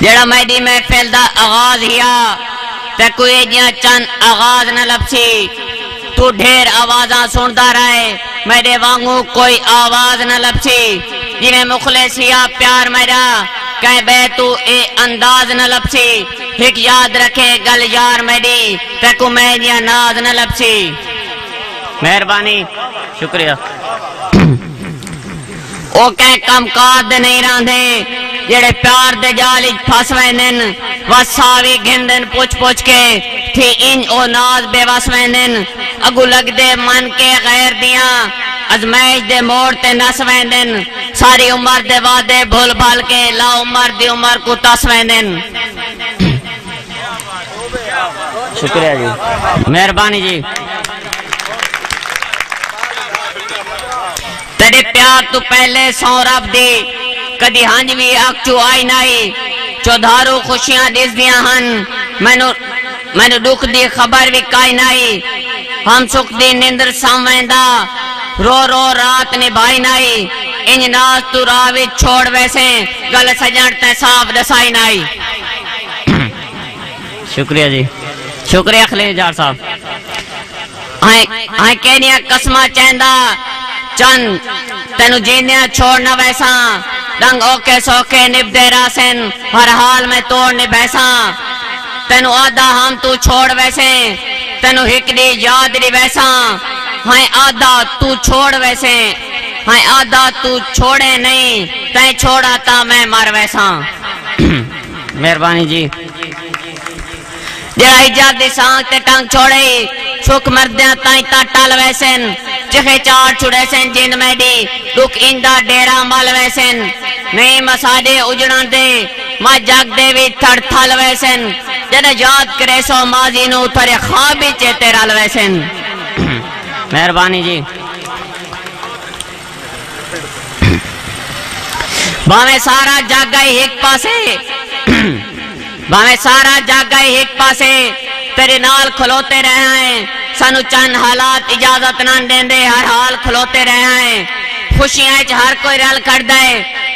جڑا میڈی محفل دا آغاز ہیا، تے کوئی جیاں چند آغاز نہ لپسی تو ڈھیر آوازاں سندا رہے میرے وانگو کوئی آواز نہ لپسی جنہیں مخلص ہیا، پیار میرا کہیں بے تو اے انداز نہ لپسی ایک یاد رکھے گل یار میری تے کو میں جیاں ناز نہ لپسی مہربانی، شکریہ۔ او کہیں کم کاد نہیں راندے جڑے پیار دے جالی پھس وینن وساوی گھندن پوچھ پوچھ کے تھی ان او ناز بے وس وینن اگو لگ دے من کے غیر دیاں ازمائش دے موڑ تے نس ویندن۔ ساری عمر دے وعدے بھول بھال کے لا عمر دی عمر کو تس ویندن۔ شکریہ جی۔ مہربانی جی۔ تیرے پیار تو پہلے سو رب دی، کدی ہنج بھی اک چو آئی نائی۔ چودھارو خوشیاں دس دیاں ہن۔ مینو مینو دکھ دی خبر بھی کائی نائی۔ ہم سکھ دی نندر سامویندا رو رو رات نبھائی نائی۔ انج ناز تو راوی چھوڑ ویسے گل سجن تے صاف دسائی نائی۔ شکریہ جی۔ شکریہ خلیل جار صاحب۔ آئیں کہنیا قسمہ چیندا۔ چند۔ تینو جینیا چھوڑنا ویسا رنگ اوکے سوکے نب دے راسن۔ ہر حال میں توڑ نبیسا تینو آدھا ہم تو چھوڑ ویسے۔ تینو ہکڑی یاد دی ویسا ہائیں آدھا تو چھوڑ ویسے۔ ہائیں آدھا تو چھوڑے نہیں۔ تین چھوڑا تا میں مر ویسا مہربانی جی۔ جڑا ایجاد دی سانگ تے ٹانگ چھوڑے۔ سکھ مردیاں تائیں تا ٹال ویسن۔ چخے چار چھڑے سن، جن میڈی دکھ اندہ ڈیرا مال ویسن نئی مساڈے اجڑان دے ما جاگ دے وی تھڑ تھال ویسن جنہ یاد کرے سو ماضی نو تھرے خوابی چیتے رال ویسن مہربانی جی۔ باویں سارا جاگ گئی ایک پاسے۔ باویں سارا جاگ گئی ایک پاسے۔ تیرے نال کھلوتے رہے ہیں سانو چند حالات اجازت نہ دیندے، ہر حال کھلوتے رہے ہیں خوشیاں چ ہر کوئی رل کر دے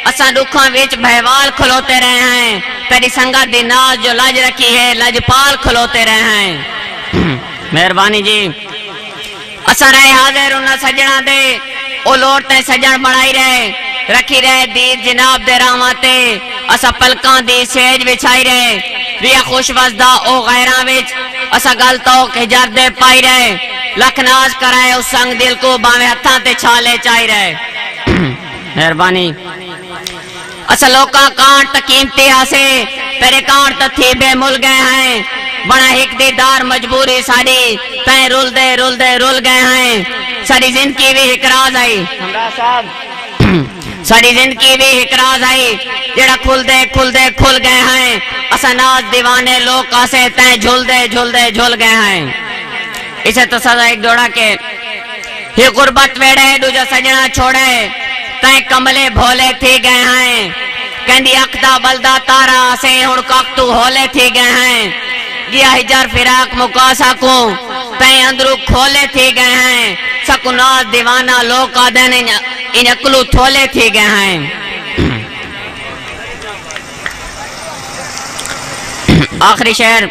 اساں دکھاں وچ بہوال کھلوتے رہے ہیں تیری سنگت دی ناز جو لج رکھی ہے لجپال کھلوتے رہے ہیں مہربانی جی۔ اساں رہے حاضر، انہاں سجنا دے۔ او لوڑ تے سجن بنائی رہے، رکھی رہے دید جناب دے راماتے اسا پلکان دی سیج بچھائی رہے۔ ریا خوش وزدہ او غیران وچ۔ اسا گلتو کہ جردے پائی رہے لکھ ناز کرائے اس سنگ دل کو باویں ہتھاں تے چھالے چائی رہے مہربانی۔ اسا لوکاں کانٹ قیمتی ہاسے تیرے کانٹ تھی بے مل گئے ہیں۔ بڑا ایک دیدار مجبوری ساری تین رول دے رول دے رول گئے ہیں۔ ساری زندگی بھی ایک راز آئی۔ ساری زندگی بھی ایک راز آئی۔ جڑا کھل دے کھل دے اسا ناز دیوانے لوگ کاسے تین جھول دے جھول دے، جھول گئے ہیں۔ اسے تو سزا ایک دوڑا کے یہ غربت ویڑے دو جو سجنا چھوڑے تین کملے بھولے تھی گئے ہیں۔ کہندی اقدا بلدہ تارا سے ہن کاکتو ہولے تھی گئے ہیں۔ یہ ہجر فراق مقاسا کو تین اندرو کھولے تھی گئے ہیں۔ سکو ناز دیوانا لوگ آدھن ان اکلو تھولے تھی گئے ہیں۔ آخری شہر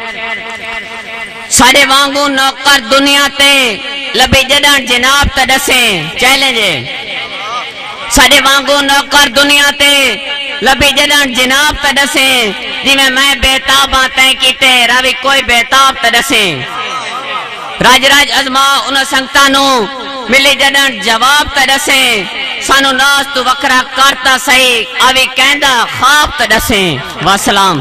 سارے وانگو نوکر دنیا تے لبی جڑن جناب تا دسیں چیلنجے سارے وانگو نوکر دنیا تے لبی جڑن جناب تا دسیں جی میں میں بیتاب آتے کیتے، راوی کوئی بیتاب تا دسیں راج راج ازما انہ سنگتانو ملی جڑن جواب تا دسیں سانو ناس تو وکرہ کرتا صحیح آوی کہندہ خواب تا دسیں واسلام۔